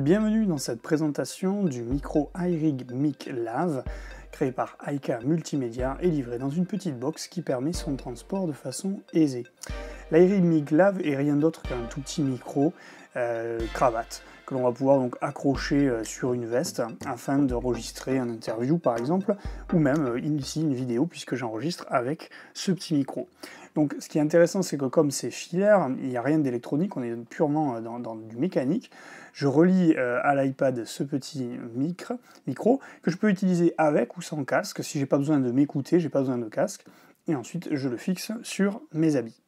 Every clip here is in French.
Bienvenue dans cette présentation du micro iRig Mic Lave, créé par Aika Multimédia et livré dans une petite box qui permet son transport de façon aisée. L'iRig Mic Lave est rien d'autre qu'un tout petit micro cravate que l'on va pouvoir donc accrocher euh, sur une veste afin d'enregistrer un interview par exemple ou même euh, ici une vidéo puisque j'enregistre avec ce petit micro. Donc ce qui est intéressant c'est que comme c'est filaire, il n'y a rien d'électronique, on est purement dans, du mécanique. Je relie à l'iPad ce petit micro, micro que je peux utiliser avec ou sans casque si j'ai pas besoin de m'écouter, j'ai pas besoin de casque et ensuite je le fixe sur mes habits.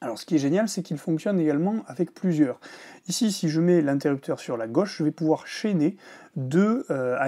Alors ce qui est génial, c'est qu'il fonctionne également avec plusieurs. Ici, si je mets l'interrupteur sur la gauche, je vais pouvoir chaîner deux euh,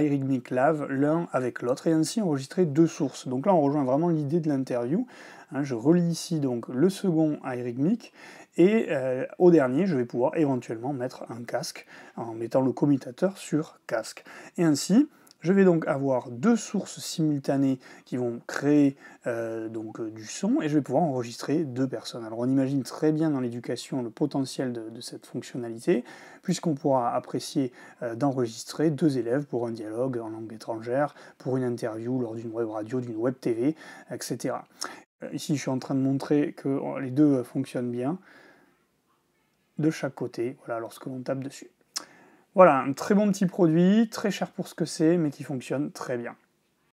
Lave l'un avec l'autre et ainsi enregistrer deux sources. Donc là, on rejoint vraiment l'idée de l'interview. Hein, je relie ici donc le second iRig et euh, au dernier, je vais pouvoir éventuellement mettre un casque en mettant le commutateur sur casque. Et ainsi, je vais donc avoir deux sources simultanées qui vont créer euh, donc, euh, du son et je vais pouvoir enregistrer deux personnes. Alors on imagine très bien dans l'éducation le potentiel de, cette fonctionnalité puisqu'on pourra apprécier euh, d'enregistrer deux élèves pour un dialogue en langue étrangère, pour une interview lors d'une web radio, d'une web TV, etc. Ici je suis en train de montrer que les deux fonctionnent bien de chaque côté, voilà, lorsque l'on tape dessus. Voilà, un très bon petit produit, très cher pour ce que c'est, mais qui fonctionne très bien.